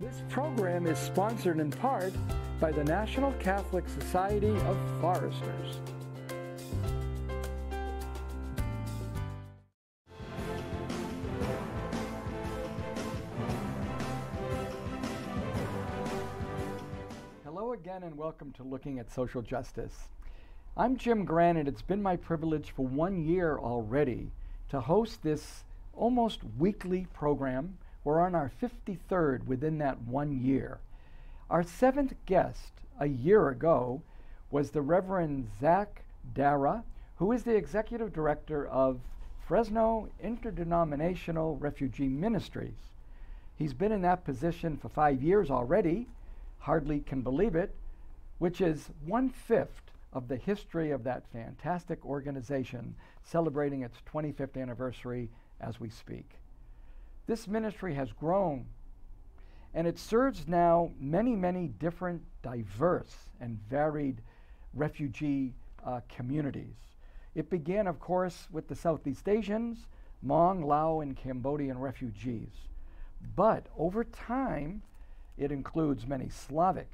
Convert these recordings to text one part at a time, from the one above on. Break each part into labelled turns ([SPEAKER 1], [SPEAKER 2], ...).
[SPEAKER 1] This program is sponsored in part by the National Catholic Society of Foresters. Hello again, and welcome to Looking at Social Justice. I'm Jim Grant, and it's been my privilege for one year already to host this almost weekly program. We're on our 53rd within that one year. Our seventh guest a year ago was the Reverend Zach Darrah, who is the executive director of Fresno Interdenominational Refugee Ministries. He's been in that position for five years already, hardly can believe it, which is one fifth of the history of that fantastic organization celebrating its 25th anniversary as we speak. This ministry has grown and it serves now many, many different, diverse, and varied refugee uh, communities. It began, of course, with the Southeast Asians, Hmong, Lao, and Cambodian refugees. But over time, it includes many Slavic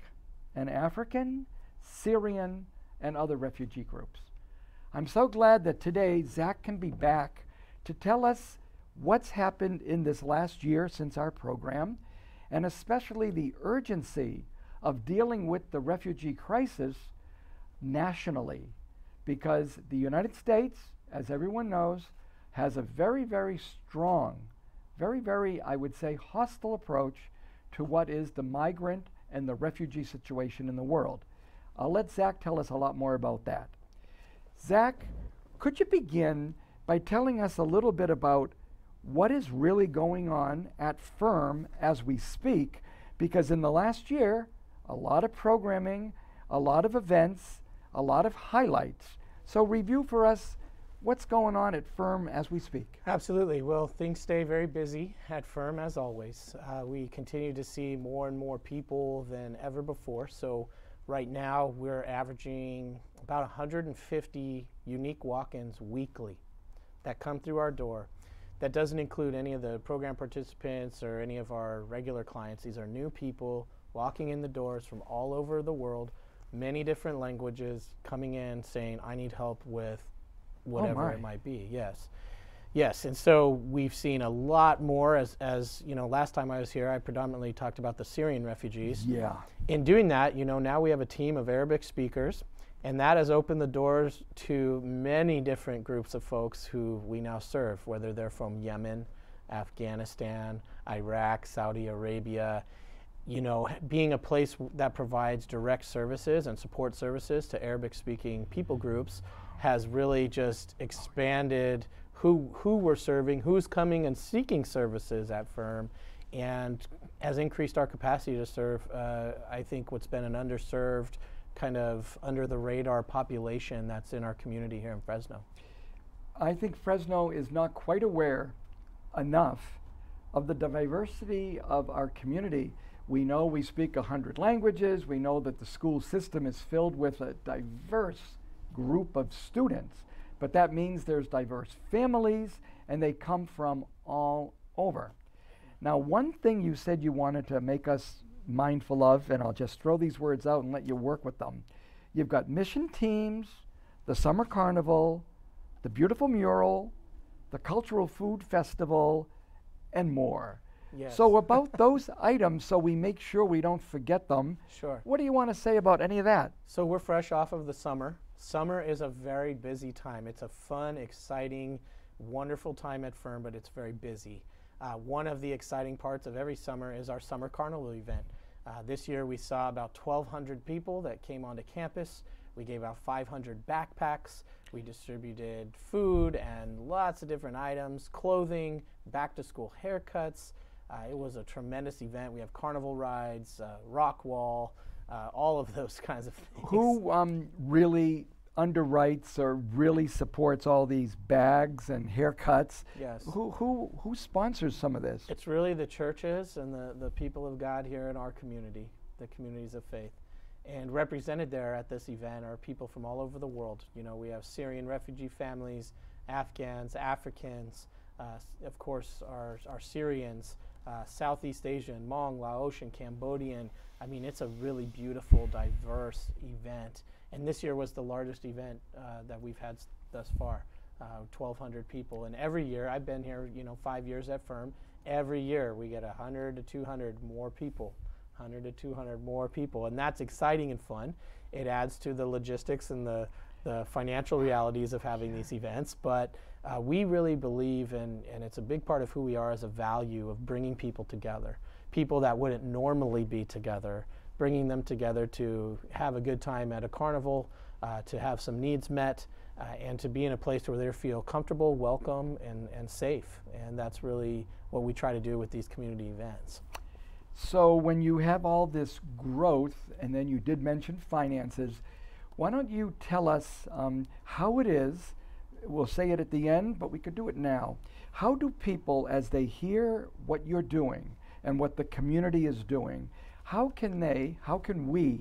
[SPEAKER 1] and African, Syrian, and other refugee groups. I'm so glad that today Zach can be back to tell us what's happened in this last year since our program, and especially the urgency of dealing with the refugee crisis nationally. Because the United States, as everyone knows, has a very, very strong, very, very, I would say, hostile approach to what is the migrant and the refugee situation in the world. I'll let Zach tell us a lot more about that. Zach, could you begin by telling us a little bit about what is really going on at FIRM as we speak? Because in the last year, a lot of programming, a lot of events, a lot of highlights. So, review for us what's going on at FIRM as we speak.
[SPEAKER 2] Absolutely. Well, things stay very busy at FIRM as always. Uh, we continue to see more and more people than ever before. So, Right now, we're averaging about 150 unique walk ins weekly that come through our door. That doesn't include any of the program participants or any of our regular clients. These are new people walking in the doors from all over the world, many different languages, coming in saying, I need help with whatever
[SPEAKER 1] oh
[SPEAKER 2] it might be. Yes. Yes, and so we've seen a lot more as, as you know, last time I was here, I predominantly talked about the Syrian refugees.
[SPEAKER 1] Yeah.
[SPEAKER 2] In doing that, you know, now we have a team of Arabic speakers, and that has opened the doors to many different groups of folks who we now serve, whether they're from Yemen, Afghanistan, Iraq, Saudi Arabia. You know, being a place that provides direct services and support services to Arabic speaking people groups has really just expanded who, who we're serving, who's coming and seeking services at FIRM, and has increased our capacity to serve, uh, I think, what's been an underserved, kind of under the radar population that's in our community here in Fresno.
[SPEAKER 1] I think Fresno is not quite aware enough of the diversity of our community. We know we speak 100 languages, we know that the school system is filled with a diverse group of students but that means there's diverse families and they come from all over. Now, one thing you said you wanted to make us mindful of, and I'll just throw these words out and let you work with them. You've got mission teams, the summer carnival, the beautiful mural, the cultural food festival, and more.
[SPEAKER 2] Yes.
[SPEAKER 1] So, about those items, so we make sure we don't forget them.
[SPEAKER 2] Sure.
[SPEAKER 1] What do you want to say about any of that?
[SPEAKER 2] So, we're fresh off of the summer. Summer is a very busy time. It's a fun, exciting, wonderful time at FIRM, but it's very busy. Uh, one of the exciting parts of every summer is our summer carnival event. Uh, this year we saw about 1,200 people that came onto campus. We gave out 500 backpacks. We distributed food and lots of different items, clothing, back to school haircuts. Uh, it was a tremendous event. We have carnival rides, uh, rock wall, uh, all of those kinds of things.
[SPEAKER 1] Who um, really underwrites or really supports all these bags and haircuts.
[SPEAKER 2] Yes.
[SPEAKER 1] Who who who sponsors some of this?
[SPEAKER 2] It's really the churches and the, the people of God here in our community, the communities of faith. And represented there at this event are people from all over the world. You know, we have Syrian refugee families, Afghans, Africans, uh, of course, our, our Syrians, uh, Southeast Asian, Hmong, Laotian, Cambodian. I mean, it's a really beautiful, diverse event. And this year was the largest event uh, that we've had thus far, uh, 1,200 people. And every year, I've been here, you know, five years at Firm. Every year, we get 100 to 200 more people, 100 to 200 more people, and that's exciting and fun. It adds to the logistics and the the financial realities of having these events, but uh, we really believe in, and it's a big part of who we are as a value of bringing people together. People that wouldn't normally be together, bringing them together to have a good time at a carnival, uh, to have some needs met, uh, and to be in a place where they feel comfortable, welcome, and, and safe. And that's really what we try to do with these community events.
[SPEAKER 1] So, when you have all this growth, and then you did mention finances, why don't you tell us um, how it is? We'll say it at the end, but we could do it now. How do people, as they hear what you're doing and what the community is doing, how can they, how can we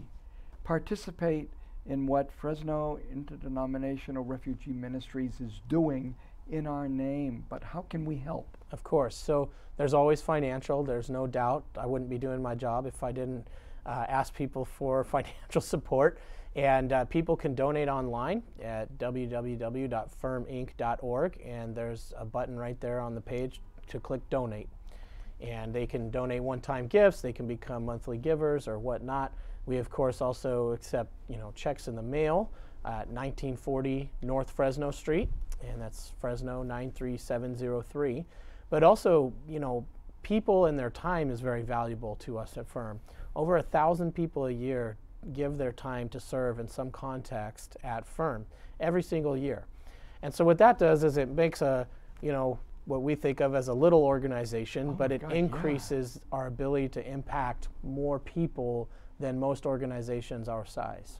[SPEAKER 1] participate in what Fresno Interdenominational Refugee Ministries is doing in our name? But how can we help?
[SPEAKER 2] Of course. So there's always financial. There's no doubt. I wouldn't be doing my job if I didn't uh, ask people for financial support. And uh, people can donate online at www.firminc.org, and there's a button right there on the page to click donate. And they can donate one-time gifts. They can become monthly givers or whatnot. We of course also accept you know checks in the mail at 1940 North Fresno Street, and that's Fresno 93703. But also you know people and their time is very valuable to us at Firm. Over a thousand people a year give their time to serve in some context at Firm every single year. And so what that does is it makes a, you know, what we think of as a little organization,
[SPEAKER 1] Oh
[SPEAKER 2] but it
[SPEAKER 1] God, yeah.
[SPEAKER 2] increases our ability to impact more people than most organizations our size.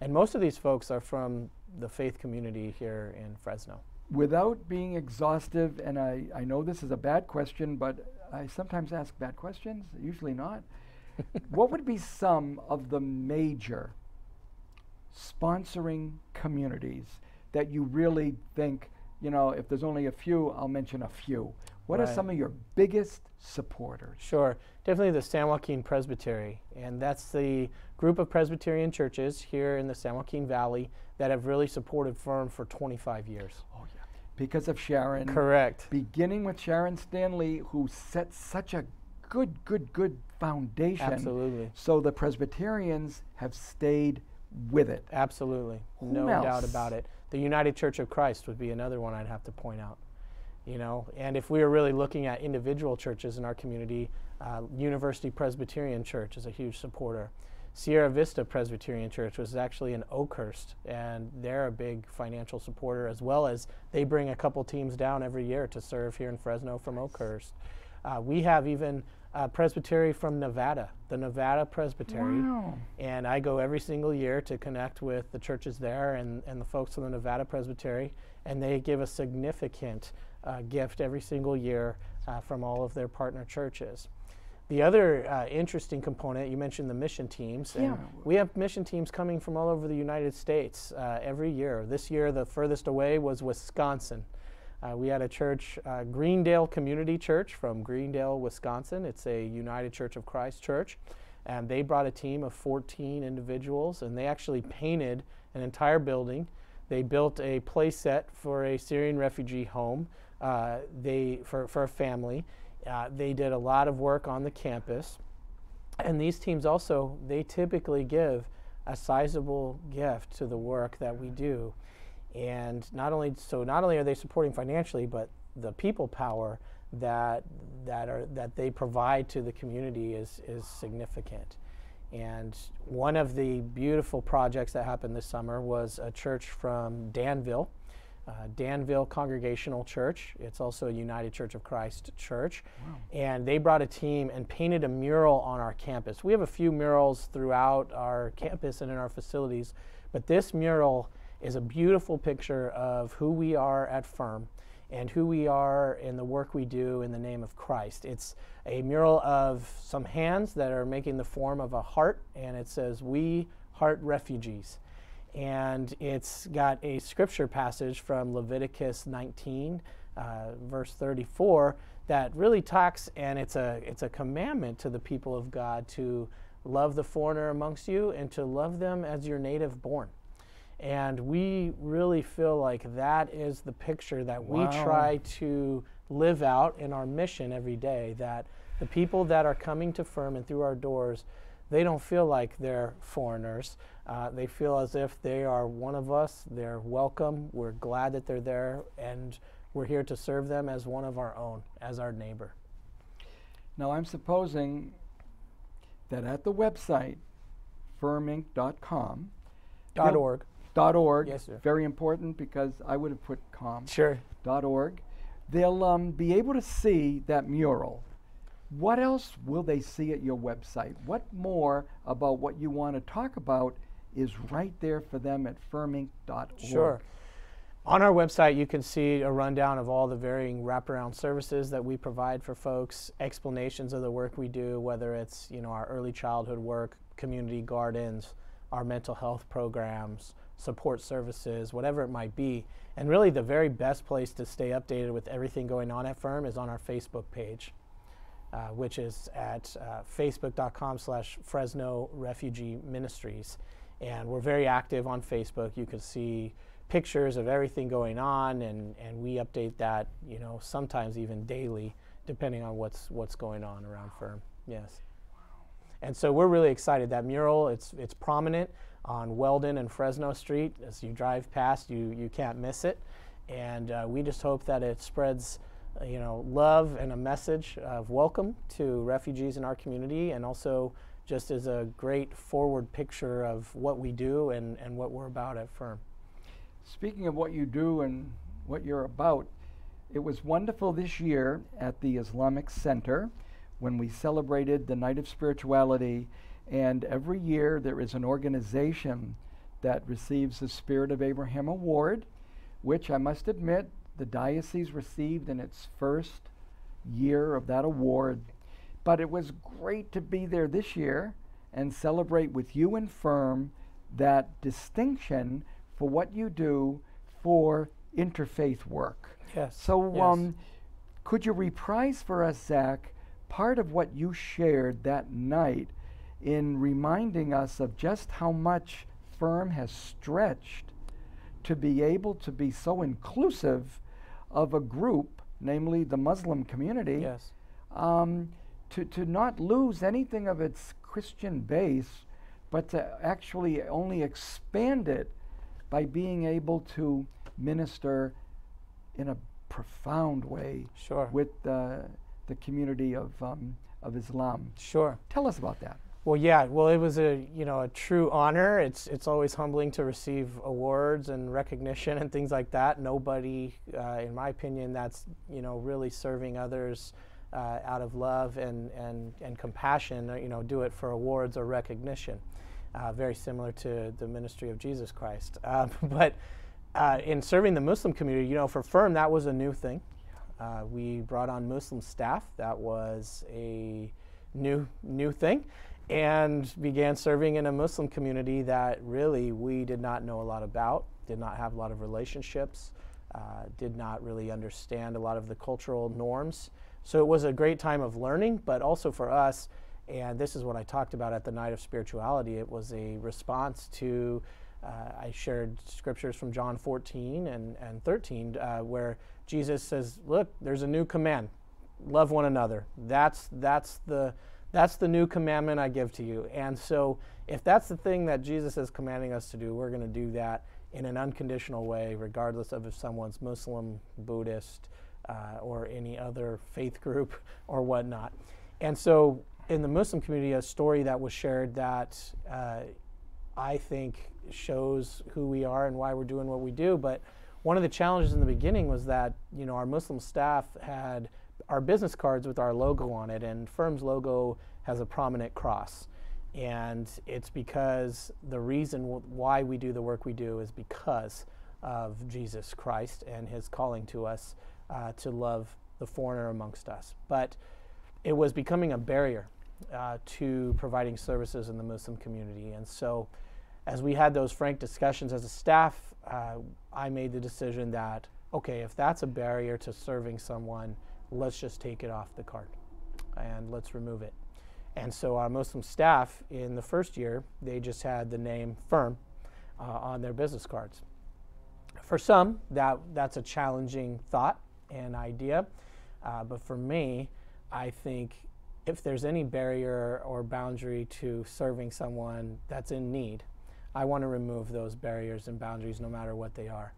[SPEAKER 2] And most of these folks are from the faith community here in Fresno.
[SPEAKER 1] without being exhaustive, and I, I know this is a bad question, but I sometimes ask bad questions, usually not. what would be some of the major sponsoring communities that you really think, you know, if there's only a few, I'll mention a few. What are some of your biggest supporters?
[SPEAKER 2] Sure. Definitely the San Joaquin Presbytery. And that's the group of Presbyterian churches here in the San Joaquin Valley that have really supported Firm for 25 years.
[SPEAKER 1] Oh, yeah. Because of Sharon.
[SPEAKER 2] Correct.
[SPEAKER 1] Beginning with Sharon Stanley, who set such a good, good, good foundation.
[SPEAKER 2] Absolutely.
[SPEAKER 1] So the Presbyterians have stayed with it.
[SPEAKER 2] Absolutely.
[SPEAKER 1] Who
[SPEAKER 2] no doubt about it. The United Church of Christ would be another one I'd have to point out. You know, and if we were really looking at individual churches in our community, uh, University Presbyterian Church is a huge supporter. Sierra Vista Presbyterian Church was actually in Oakhurst, and they're a big financial supporter as well as they bring a couple teams down every year to serve here in Fresno from Oakhurst. Uh, we have even uh, Presbytery from Nevada, the Nevada Presbytery.
[SPEAKER 1] Wow.
[SPEAKER 2] And I go every single year to connect with the churches there and, and the folks from the Nevada Presbytery, and they give a significant uh, gift every single year uh, from all of their partner churches. The other uh, interesting component, you mentioned the mission teams, and
[SPEAKER 1] Yeah.
[SPEAKER 2] we have mission teams coming from all over the United States uh, every year. This year, the furthest away was Wisconsin. Uh, we had a church, uh, Greendale Community Church from Greendale, Wisconsin. It's a United Church of Christ church. And they brought a team of 14 individuals, and they actually painted an entire building. They built a play set for a Syrian refugee home uh, they, for, for a family. Uh, they did a lot of work on the campus. And these teams also, they typically give a sizable gift to the work that we do. And not only so not only are they supporting financially, but the people power that that are that they provide to the community is is significant. And one of the beautiful projects that happened this summer was a church from Danville, uh, Danville Congregational Church. It's also a United Church of Christ church. And they brought a team and painted a mural on our campus. We have a few murals throughout our campus and in our facilities, but this mural is a beautiful picture of who we are at Firm and who we are in the work we do in the name of Christ. It's a mural of some hands that are making the form of a heart, and it says, We Heart Refugees. And it's got a scripture passage from Leviticus 19, uh, verse 34, that really talks, and it's a, it's a commandment to the people of God to love the foreigner amongst you and to love them as your native born. And we really feel like that is the picture that we try to live out in our mission every day. That the people that are coming to Firm and through our doors, they don't feel like they're foreigners. Uh, they feel as if they are one of us. They're welcome. We're glad that they're there, and we're here to serve them as one of our own, as our neighbor.
[SPEAKER 1] Now, I'm supposing that at the website, firminc.com,
[SPEAKER 2] Dot org.
[SPEAKER 1] Dot .org,
[SPEAKER 2] Yes, sir.
[SPEAKER 1] very important because I would have put com,
[SPEAKER 2] Sure.
[SPEAKER 1] dot .org, they'll um, be able to see that mural. What else will they see at your website? What more about what you want to talk about is right there for them at firminc.org?
[SPEAKER 2] Sure. On our website, you can see a rundown of all the varying wraparound services that we provide for folks, explanations of the work we do, whether it's you know our early childhood work, community gardens, our mental health programs, support services, whatever it might be. And really, the very best place to stay updated with everything going on at Firm is on our Facebook page. Uh, which is at uh, facebook.com slash Fresno Refugee Ministries. And we're very active on Facebook. You can see pictures of everything going on, and, and we update that, you know, sometimes even daily, depending on what's, what's going on around Firm. Yes. And so we're really excited. That mural, it's, it's prominent on Weldon and Fresno Street. As you drive past, you, you can't miss it. And uh, we just hope that it spreads uh, you know, love and a message of welcome to refugees in our community, and also just as a great forward picture of what we do and, and what we're about at Firm.
[SPEAKER 1] Speaking of what you do and what you're about, it was wonderful this year at the Islamic Center when we celebrated the Night of Spirituality. And every year there is an organization that receives the Spirit of Abraham Award, which I must admit the diocese received in its first year of that award. But it was great to be there this year and celebrate with you and Firm that distinction for what you do for interfaith work.
[SPEAKER 2] Yes.
[SPEAKER 1] So,
[SPEAKER 2] yes.
[SPEAKER 1] um, could you reprise for us, Zach, part of what you shared that night in reminding us of just how much Firm has stretched to be able to be so inclusive of a group, namely the Muslim community,
[SPEAKER 2] yes.
[SPEAKER 1] um, to, to not lose anything of its Christian base, but to actually only expand it by being able to minister in a profound way
[SPEAKER 2] Sure.
[SPEAKER 1] with uh, the community of, um, of Islam.
[SPEAKER 2] Sure.
[SPEAKER 1] Tell us about that.
[SPEAKER 2] Well, yeah. Well, it was a you know a true honor. It's it's always humbling to receive awards and recognition and things like that. Nobody, uh, in my opinion, that's you know really serving others uh, out of love and and and compassion. uh, You know, do it for awards or recognition. Uh, very similar to the ministry of Jesus Christ. Uh, but uh, in serving the Muslim community, you know, for Firm, that was a new thing. Uh, we brought on Muslim staff. That was a new new thing, and began serving in a Muslim community that really we did not know a lot about, did not have a lot of relationships, uh, did not really understand a lot of the cultural norms. So it was a great time of learning, but also for us, and this is what I talked about at the Night of Spirituality, it was a response to. Uh, I shared scriptures from John 14 and, and 13 uh, where Jesus says, Look, there's a new command love one another. That's, that's, the, that's the new commandment I give to you. And so, if that's the thing that Jesus is commanding us to do, we're going to do that in an unconditional way, regardless of if someone's Muslim, Buddhist, uh, or any other faith group or whatnot. And so, in the Muslim community, a story that was shared that uh, I think shows who we are and why we're doing what we do. But one of the challenges in the beginning was that you know our Muslim staff had our business cards with our logo on it, and Firm's logo has a prominent cross. And it's because the reason why we do the work we do is because of Jesus Christ and his calling to us uh, to love the foreigner amongst us. But it was becoming a barrier uh, to providing services in the Muslim community. And so, as we had those frank discussions as a staff, uh, I made the decision that, okay, if that's a barrier to serving someone, let's just take it off the card and let's remove it. And so our Muslim staff in the first year, they just had the name firm uh, on their business cards. For some, that, that's a challenging thought and idea. Uh, but for me, I think if there's any barrier or boundary to serving someone that's in need, I want to remove those barriers and boundaries no matter what they are.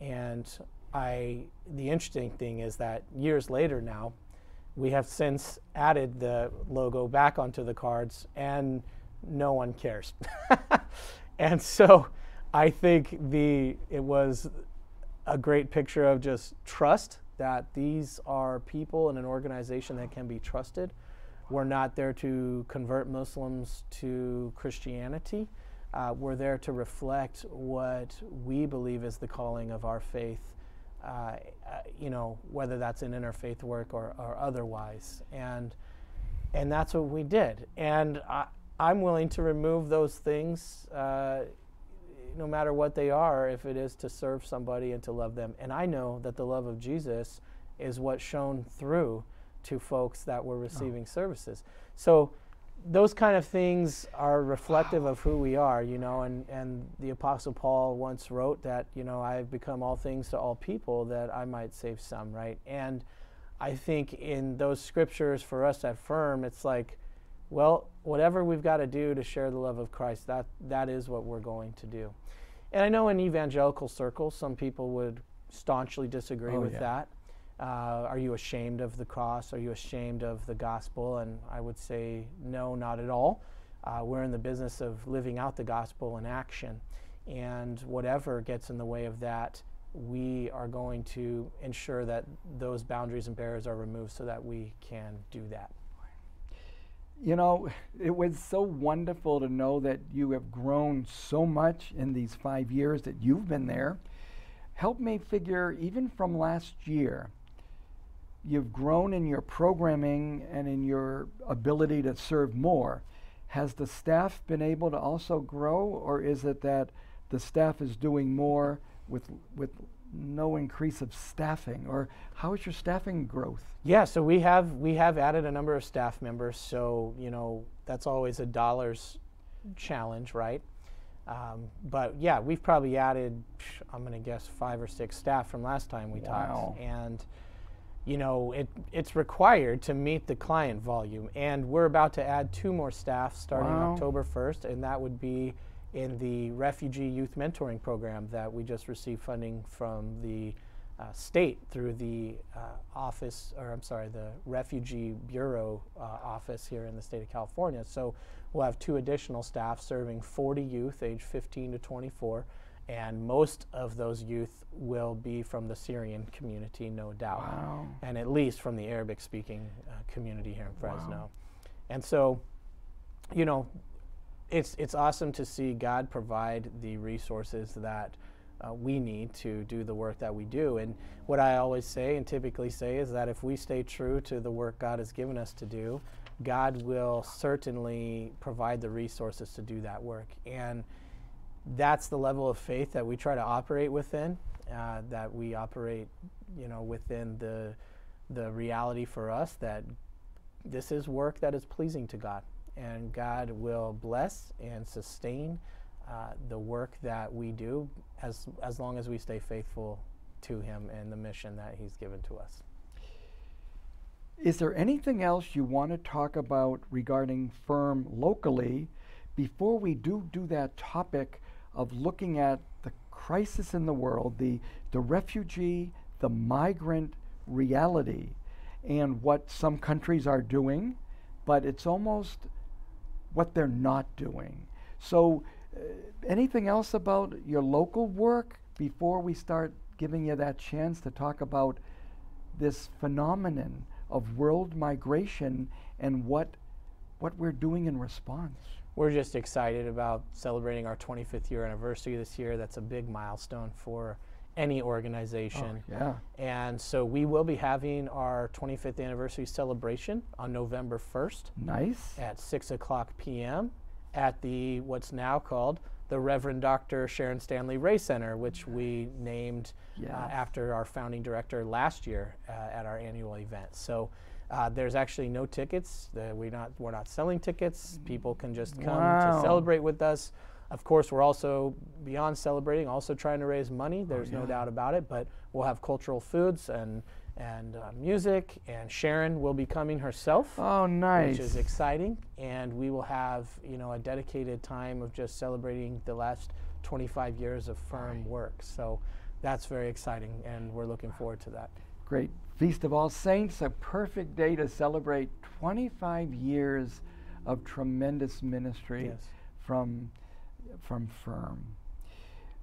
[SPEAKER 2] And I, the interesting thing is that years later now, we have since added the logo back onto the cards and no one cares. and so I think the it was a great picture of just trust that these are people in an organization that can be trusted. We're not there to convert Muslims to Christianity. Uh, we're there to reflect what we believe is the calling of our faith uh, uh, you know, whether that's in interfaith work or, or, otherwise. And, and that's what we did. And I, am willing to remove those things, uh, no matter what they are, if it is to serve somebody and to love them. And I know that the love of Jesus is what shone through to folks that were receiving oh. services. So those kind of things are reflective of who we are, you know, and, and the Apostle Paul once wrote that, you know, I've become all things to all people that I might save some, right? And I think in those scriptures for us at Firm, it's like, well, whatever we've got to do to share the love of Christ, that, that is what we're going to do. And I know in evangelical circles, some people would staunchly disagree oh, with yeah. that. Uh, are you ashamed of the cross? Are you ashamed of the gospel? And I would say, no, not at all. Uh, we're in the business of living out the gospel in action. And whatever gets in the way of that, we are going to ensure that those boundaries and barriers are removed so that we can do that.
[SPEAKER 1] You know, it was so wonderful to know that you have grown so much in these five years that you've been there. Help me figure, even from last year, you've grown in your programming and in your ability to serve more. Has the staff been able to also grow, or is it that the staff is doing more with with no increase of staffing, or how is your staffing growth?
[SPEAKER 2] Yeah, so we have we have added a number of staff members. So you know that's always a dollars challenge, right? Um, but yeah, we've probably added I'm going to guess five or six staff from last time we wow. talked, and you know, it, it's required to meet the client volume. And we're about to add two more staff starting wow. October 1st, and that would be in the Refugee Youth Mentoring Program that we just received funding from the uh, state through the uh, office, or I'm sorry, the Refugee Bureau uh, office here in the state of California. So we'll have two additional staff serving 40 youth age 15 to 24 and most of those youth will be from the Syrian community, no doubt,
[SPEAKER 1] wow.
[SPEAKER 2] and at least from the Arabic-speaking uh, community here in Fresno. Wow. And so, you know, it's it's awesome to see God provide the resources that uh, we need to do the work that we do. And what I always say and typically say is that if we stay true to the work God has given us to do, God will certainly provide the resources to do that work. And that's the level of faith that we try to operate within. Uh, that we operate, you know, within the the reality for us that this is work that is pleasing to God, and God will bless and sustain uh, the work that we do as as long as we stay faithful to Him and the mission that He's given to us.
[SPEAKER 1] Is there anything else you want to talk about regarding firm locally before we do do that topic? Of looking at the crisis in the world, the, the refugee, the migrant reality, and what some countries are doing, but it's almost what they're not doing. So, uh, anything else about your local work before we start giving you that chance to talk about this phenomenon of world migration and what what we're doing in response?
[SPEAKER 2] We're just excited about celebrating our 25th year anniversary this year. That's a big milestone for any organization.
[SPEAKER 1] Oh, yeah.
[SPEAKER 2] And so we will be having our 25th anniversary celebration on November 1st.
[SPEAKER 1] Nice.
[SPEAKER 2] At 6 o'clock p.m. at the what's now called the Reverend Dr. Sharon Stanley Ray Center, which we named uh, after our founding director last year uh, at our annual event. So uh, there's actually no tickets. The, we not we're not selling tickets. People can just come
[SPEAKER 1] Wow.
[SPEAKER 2] to celebrate with us. Of course, we're also beyond celebrating, also trying to raise money. There's no
[SPEAKER 1] Oh, yeah.
[SPEAKER 2] doubt about it. But we'll have cultural foods and and uh, music, and Sharon will be coming herself
[SPEAKER 1] Oh, nice.
[SPEAKER 2] which is exciting. And we will have, you know, a dedicated time of just celebrating the last 25 years of firm
[SPEAKER 1] Right.
[SPEAKER 2] work. So that's very exciting, and we're looking forward to that.
[SPEAKER 1] Great. Feast of All Saints, a perfect day to celebrate 25 years of tremendous ministry
[SPEAKER 2] Yes.
[SPEAKER 1] from, from Firm.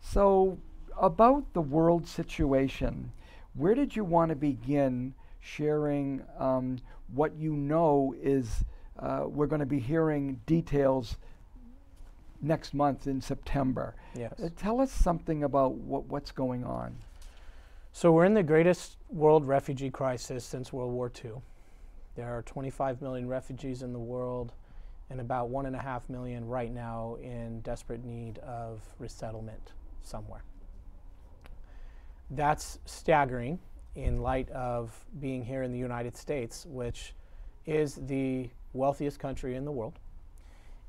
[SPEAKER 1] So, about the world situation, where did you want to begin sharing um, what you know is uh, we're going to be hearing details next month in September?
[SPEAKER 2] Yes.
[SPEAKER 1] Uh, tell us something about what, what's going on.
[SPEAKER 2] So we're in the greatest world refugee crisis since World War II. There are 25 million refugees in the world, and about one and a half million right now in desperate need of resettlement somewhere. That's staggering in light of being here in the United States, which is the wealthiest country in the world.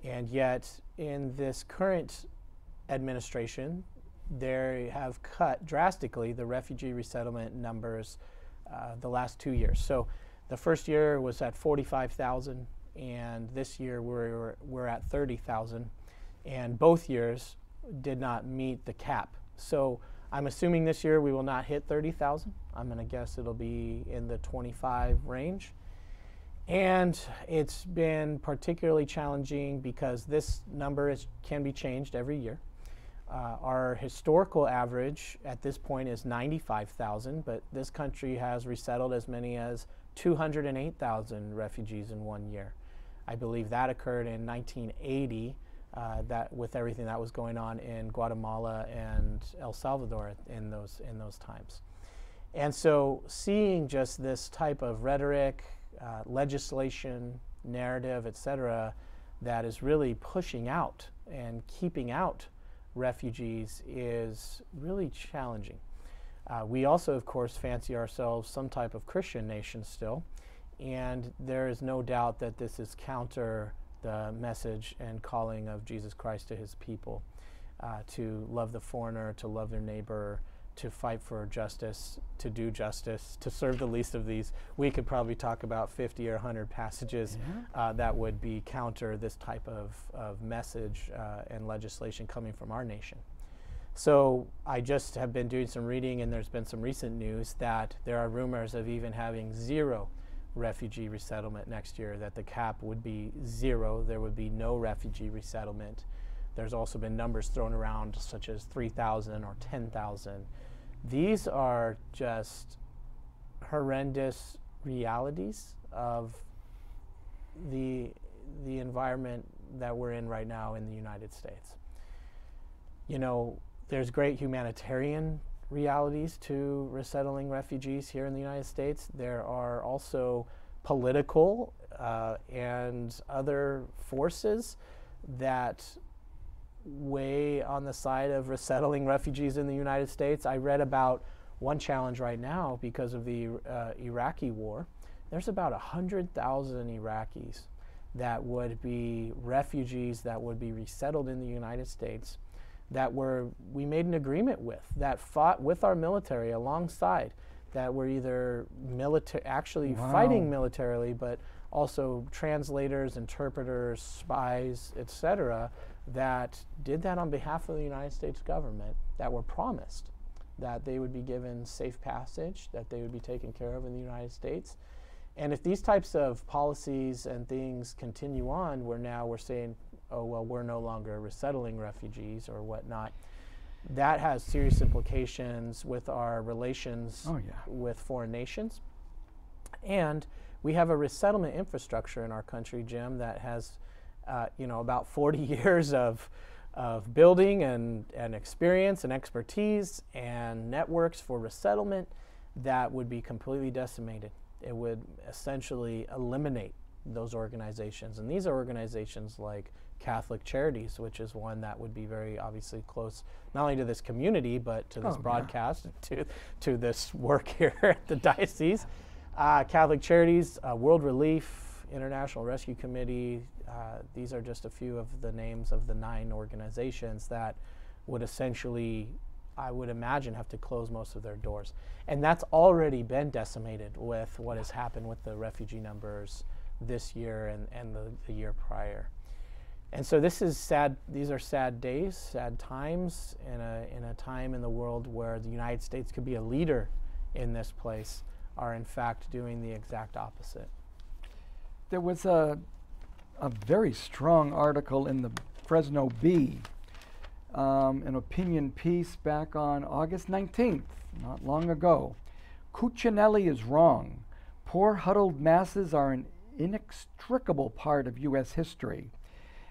[SPEAKER 2] And yet, in this current administration, they have cut drastically the refugee resettlement numbers uh, the last two years. So the first year was at 45,000, and this year we're, we're at 30,000. And both years did not meet the cap. So I'm assuming this year we will not hit 30,000. I'm going to guess it'll be in the 25 range. And it's been particularly challenging because this number is, can be changed every year. Uh, our historical average at this point is 95,000, but this country has resettled as many as 208,000 refugees in one year. I believe that occurred in 1980, uh, that with everything that was going on in Guatemala and El Salvador in those in those times. And so, seeing just this type of rhetoric, uh, legislation, narrative, etc., that is really pushing out and keeping out refugees is really challenging. Uh, we also, of course, fancy ourselves some type of Christian nation still, and there is no doubt that this is counter the message and calling of Jesus Christ to his people uh, to love the foreigner, to love their neighbor, to fight for justice, to do justice, to serve the least of these. We could probably talk about 50 or 100 passages uh, that would be counter this type of, of message uh, and legislation coming from our nation. So I just have been doing some reading, and there's been some recent news that there are rumors of even having zero refugee resettlement next year, that the cap would be zero, there would be no refugee resettlement. There's also been numbers thrown around, such as 3,000 or 10,000. These are just horrendous realities of the, the environment that we're in right now in the United States. You know, there's great humanitarian realities to resettling refugees here in the United States. There are also political uh, and other forces that weigh on the side of resettling refugees in the United States. I read about one challenge right now because of the uh, Iraqi war. There's about 100,000 Iraqis that would be refugees that would be resettled in the United States that were we made an agreement with that fought with our military alongside that were either military actually
[SPEAKER 1] Wow.
[SPEAKER 2] fighting militarily but also translators interpreters spies etc that did that on behalf of the united states government that were promised that they would be given safe passage that they would be taken care of in the united states and if these types of policies and things continue on where now we're saying oh well we're no longer resettling refugees or whatnot that has serious implications with our relations
[SPEAKER 1] Oh, yeah.
[SPEAKER 2] with foreign nations and we have a resettlement infrastructure in our country jim that has uh, you know about 40 years of of building and, and experience and expertise and networks for resettlement that would be completely decimated it would essentially eliminate those organizations. And these are organizations like Catholic Charities, which is one that would be very obviously close not only to this community but to this
[SPEAKER 1] Oh, yeah.
[SPEAKER 2] broadcast, to to this work here at the diocese. Uh, Catholic Charities, uh, World Relief, International Rescue Committee. Uh, these are just a few of the names of the nine organizations that would essentially, I would imagine, have to close most of their doors. And that's already been decimated with what has happened with the refugee numbers this year and, and the, the year prior. And so this is sad. These are sad days, sad times in a in a time in the world where the United States could be a leader in this place, are in fact doing the exact opposite.
[SPEAKER 1] There was a, a very strong article in the Fresno Bee, um, an opinion piece back on August 19th, not long ago. Cuccinelli is wrong. Poor huddled masses are an inextricable part of U.S. history.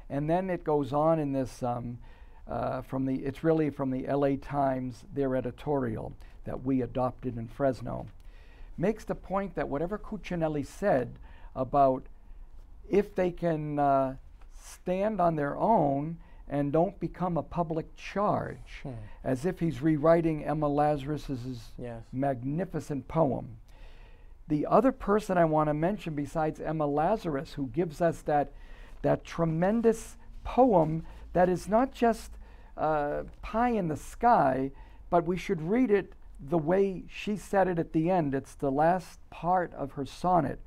[SPEAKER 1] And then it goes on in this um, uh, from the, it's really from the LA Times, their editorial that we adopted in Fresno, makes the point that whatever Cuccinelli said about if they can uh, stand on their own and don't become a public charge,
[SPEAKER 2] Hmm.
[SPEAKER 1] as if he's rewriting Emma Lazarus's
[SPEAKER 2] Yes.
[SPEAKER 1] magnificent poem. The other person I want to mention besides Emma Lazarus, who gives us that, that tremendous poem that is not just uh, pie in the sky, but we should read it the way she said it at the end. It's the last part of her sonnet.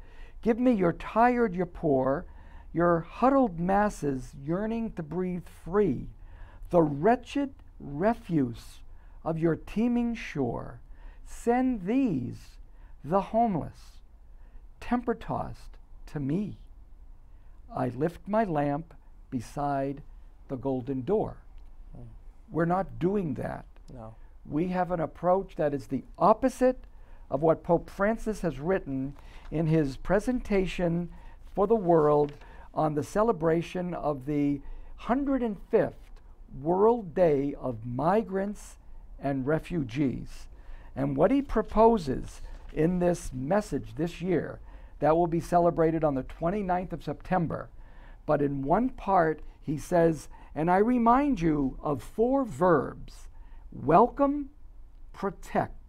[SPEAKER 1] Give me your tired, your poor, your huddled masses yearning to breathe free, the wretched refuse of your teeming shore. Send these, the homeless, temper tossed, to me. I lift my lamp beside the golden door. Hmm. We're not doing that.
[SPEAKER 2] No.
[SPEAKER 1] We have an approach that is the opposite of what Pope Francis has written in his presentation for the world on the celebration of the 105th World Day of Migrants and Refugees. And what he proposes in this message this year, that will be celebrated on the 29th of September. But in one part, he says, and I remind you of four verbs welcome, protect,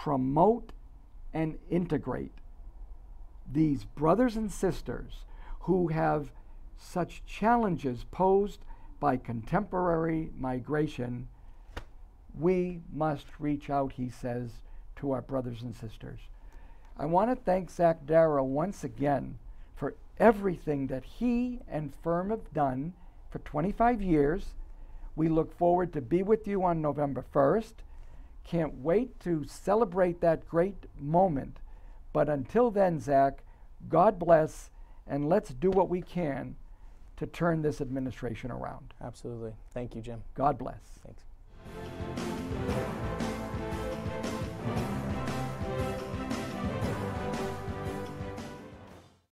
[SPEAKER 1] promote, and integrate. These brothers and sisters who have such challenges posed by contemporary migration, we must reach out, he says, to our brothers and sisters. I want to thank Zach Darrah once again for everything that he and Firm have done for 25 years. We look forward to be with you on November 1st. Can't wait to celebrate that great moment. But until then, Zach, God bless, and let's do what we can to turn this administration around.
[SPEAKER 2] Absolutely. Thank you, Jim.
[SPEAKER 1] God bless.
[SPEAKER 2] Thanks.